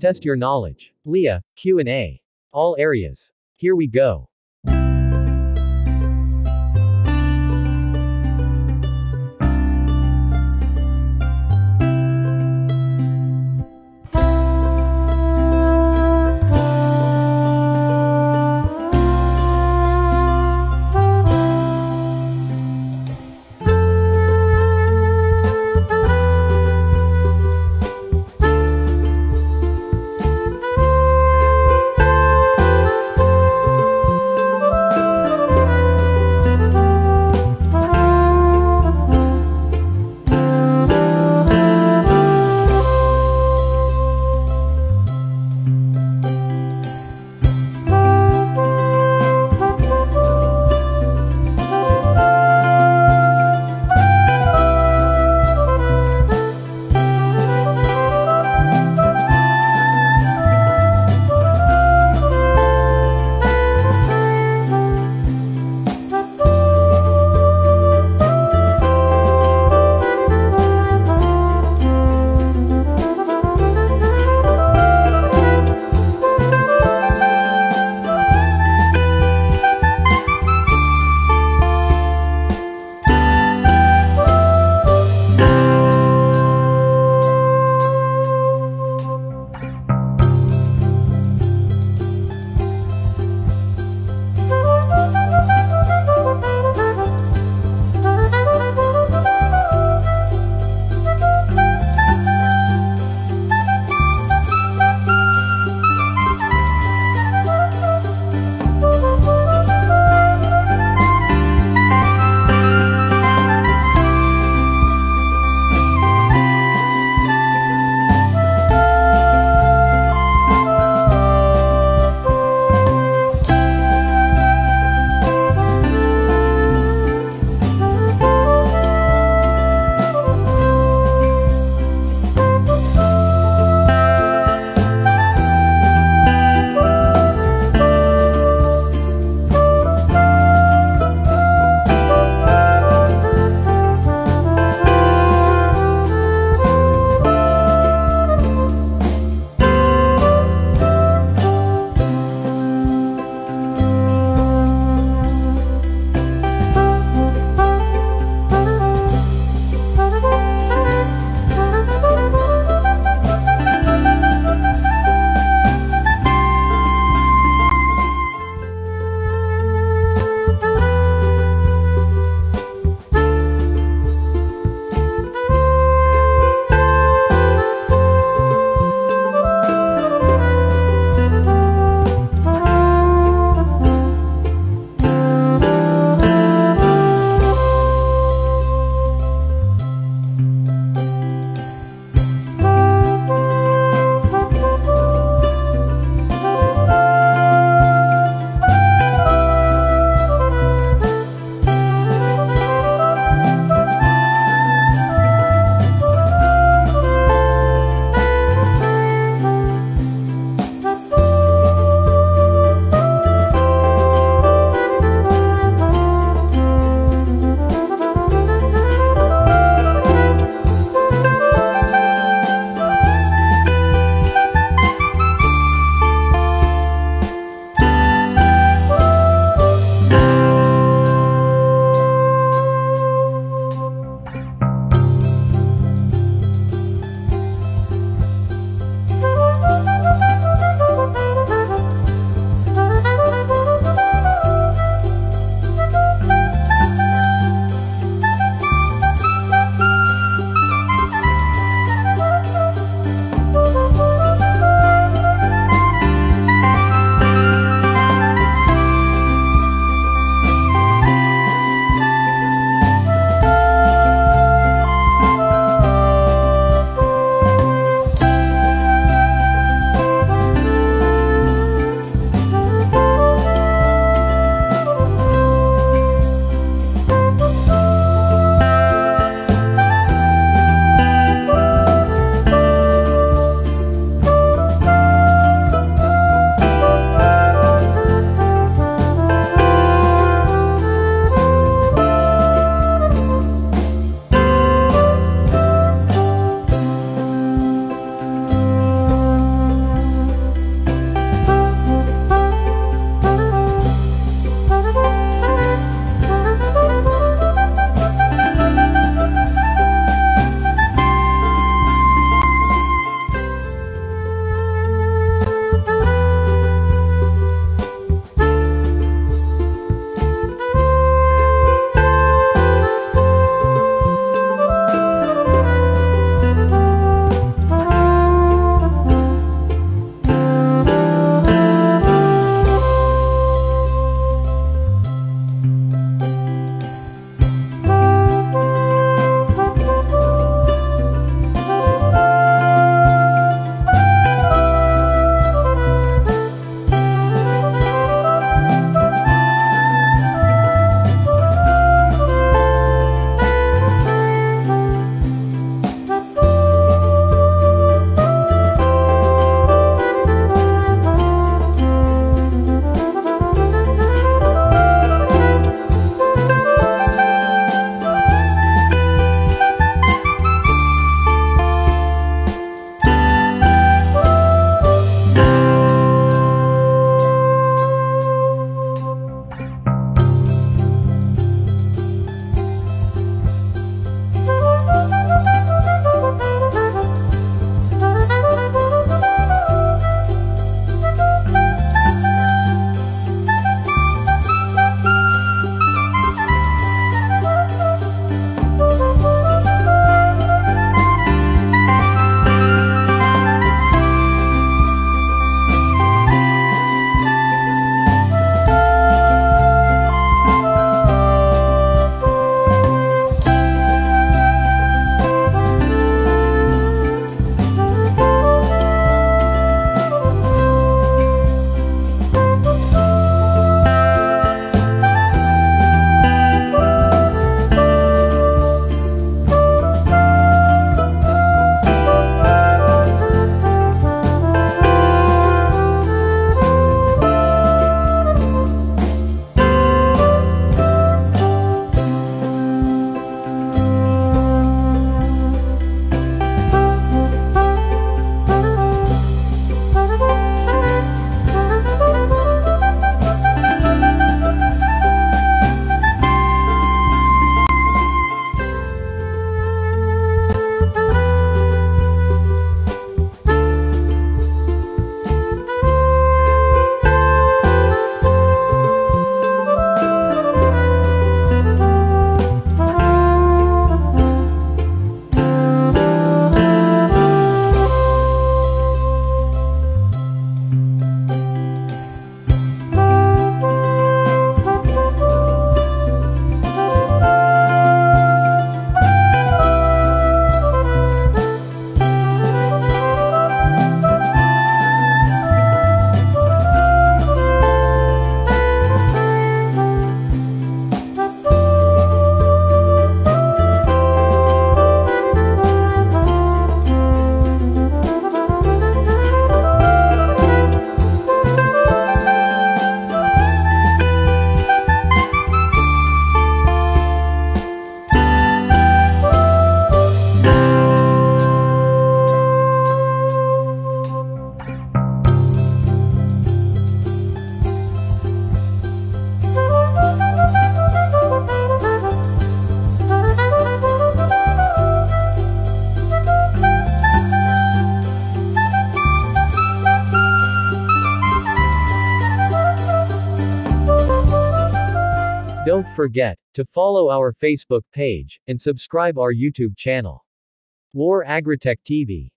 Test your knowledge. LEA, Q&A. All areas. Here we go. Don't forget to follow our Facebook page and subscribe our YouTube channel. War Agritech TV.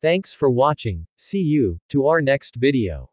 Thanks for watching. See you to our next video.